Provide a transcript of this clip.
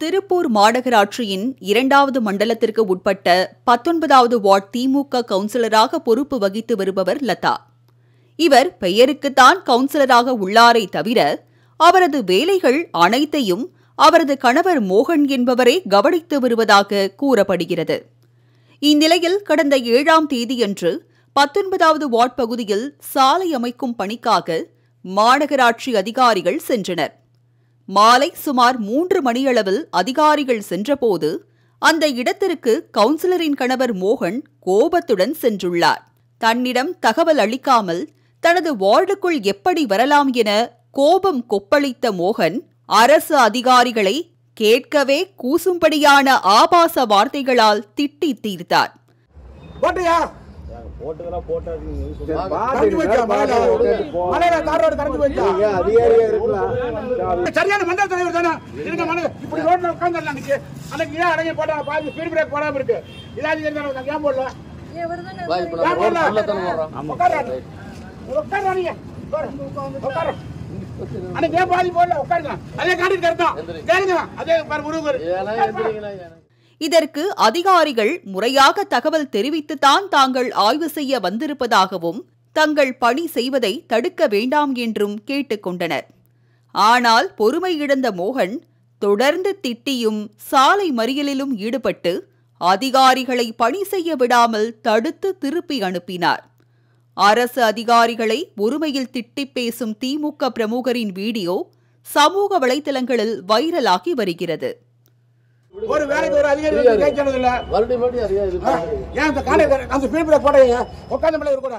திருப்பூர் மாநகராட்சியின் இரண்டாவது மண்டலத்திற்கு உட்பட்ட பத்தொன்பதாவது வார்டு திமுக கவுன்சிலராக பொறுப்பு வகித்து வருபவர் லதா. இவர் பெயருக்குத்தான் கவுன்சிலராக உள்ளாரை தவிர அவரது வேலைகள் அனைத்தையும் அவரது கணவர் மோகன் என்பவரே கவனித்து வருவதாக கூறப்படுகிறது. இந்நிலையில் கடந்த ஏழாம் தேதியன்று பத்தொன்பதாவது வார்டு பகுதியில் சாலை அமைக்கும் பணிக்காக மாநகராட்சி அதிகாரிகள் சென்றனர். மாலை சுமார் மூன்று மணியளவில் அதிகாரிகள் சென்றபோது அந்த இடத்திற்கு கவுன்சிலரின் கணவர் மோகன் கோபத்துடன் சென்றுள்ளார். தன்னிடம் தகவல் அளிக்காமல் தனது வார்டுக்குள் எப்படி வரலாம் என கோபம் கொப்பளித்த மோகன் அரசு அதிகாரிகளை கேட்கவே கூசும்படியான ஆபாச வார்த்தைகளால் திட்டி தீர்த்தார். சரியான மண்டல தலைவர் தானே? இருங்க மண்டல இப்படி ரோட்ல உட்காந்துடலாம் அன்னைக்கு. அன்னைக்கு ஏன் அடங்கி போட்டா பாதி ஸ்பீட் பிரேக் போடாம இருக்கு. இல்லாத இருந்தாங்க ஏன் போடல? அன்னைக்கு ஏன் பாதி போடல? உட்காருங்க. அதே காட்டிட்டு கருத்தான் கேளுங்க. அதே பாரு முருகர். இதற்கு அதிகாரிகள் முறையாக தகவல் தெரிவித்துத்தான் தாங்கள் ஆய்வு செய்ய வந்திருப்பதாகவும் தங்கள் பணி செய்வதை தடுக்க வேண்டாம் என்றும் கேட்டுக்கொண்டனர் ஆனால் பொறுமை இழந்த மோகன் தொடர்ந்து திட்டியும் சாலை மறியலிலும் ஈடுபட்டு அதிகாரிகளை பணி செய்ய விடாமல் தடுத்து திருப்பி அனுப்பினார். அரசு அதிகாரிகளை ஒருமையில் திட்டிப் பேசும் திமுக பிரமுகரின் வீடியோ சமூக வலைதளங்களில் வைரலாகி வருகிறது. ஒரு வேலைக்கு ஒரு அதிகாரி வந்து கை சொன்னது இல்ல மறுபடியும் மறுபடியும் அதிகாரி ஏன் அந்த காலை அந்த பிரேக் போடுறீங்க உட்காந்து மேல இருக்கூட